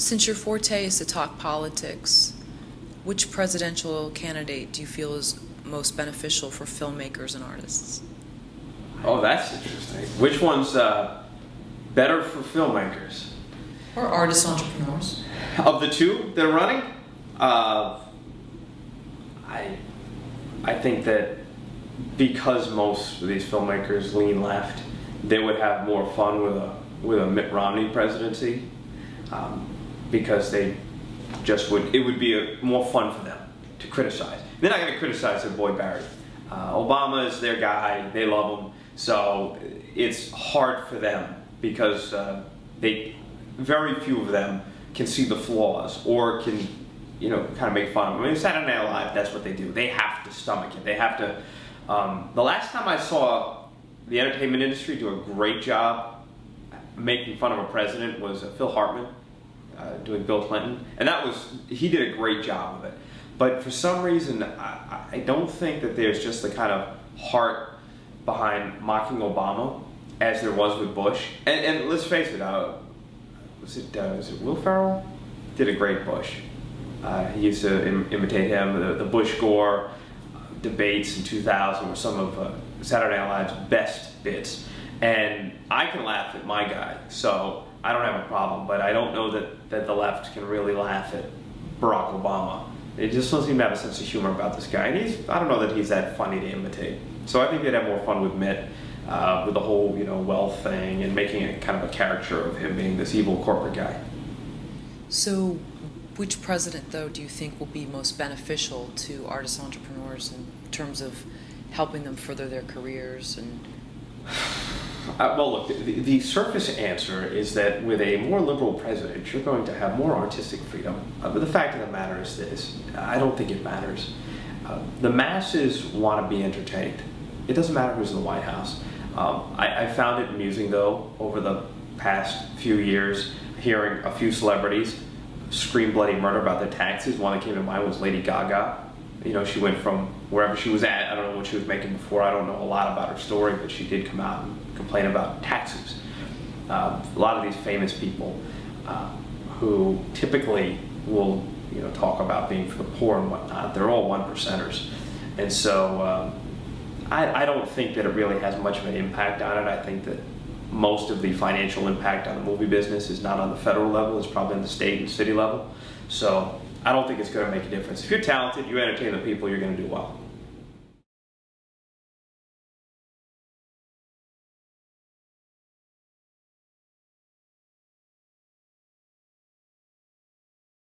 Since your forte is to talk politics, which presidential candidate do you feel is most beneficial for filmmakers and artists? Oh, that's interesting. Which one's uh, better for filmmakers? Or artist entrepreneurs? Of the two that are running, uh, I, I think that because most of these filmmakers lean left, they would have more fun with a with a Mitt Romney presidency, um, because they just would it would be a, more fun for them to criticize. They're not going to criticize their boy Barry. Uh, Obama is their guy; they love him, so it's hard for them because uh, they very few of them can see the flaws or can you know kind of make fun of them. I mean, Saturday Night Live, that's what they do. They have to stomach it. They have to. Um, the last time I saw the entertainment industry do a great job making fun of a president was uh, Phil Hartman uh, doing Bill Clinton, and that was he did a great job of it. But for some reason, I, I don't think that there's just the kind of heart behind mocking Obama as there was with Bush. And, and let's face it, uh, was it uh, was it Will Ferrell? Did a great Bush. Uh, he used to Im imitate him. The, the Bush Gore debates in 2000 were some of uh, Saturday Night Live's best bits. And I can laugh at my guy, so I don't have a problem. But I don't know that, that the left can really laugh at Barack Obama. They just don't seem to have a sense of humor about this guy. And he's, I don't know that he's that funny to imitate. So I think they'd have more fun with Mitt, uh, with the whole, you know, wealth thing and making it kind of a caricature of him being this evil corporate guy. So which president, though, do you think will be most beneficial to artist entrepreneurs in terms of helping them further their careers and uh, well, look, the, the, surface answer is that with a more liberal president, you're going to have more artistic freedom. Uh, but the fact of the matter is this I don't think it matters. Uh, the masses want to be entertained. It doesn't matter who's in the White House. Um, I, I found it amusing, though, over the past few years, hearing a few celebrities scream bloody murder about their taxes. One that came to mind was Lady Gaga you know, she went from wherever she was at. I don't know what she was making before. I don't know a lot about her story, but she did come out and complain about taxes. Uh, a lot of these famous people uh, who typically will, you know, talk about being for the poor and whatnot. They're all one percenters, and so um, I, I don't think that it really has much of an impact on it. I think that most of the financial impact on the movie business is not on the federal level. It's probably on the state and city level. So I don't think it's going to make a difference. If you're talented, you entertain the people, you're going to do well.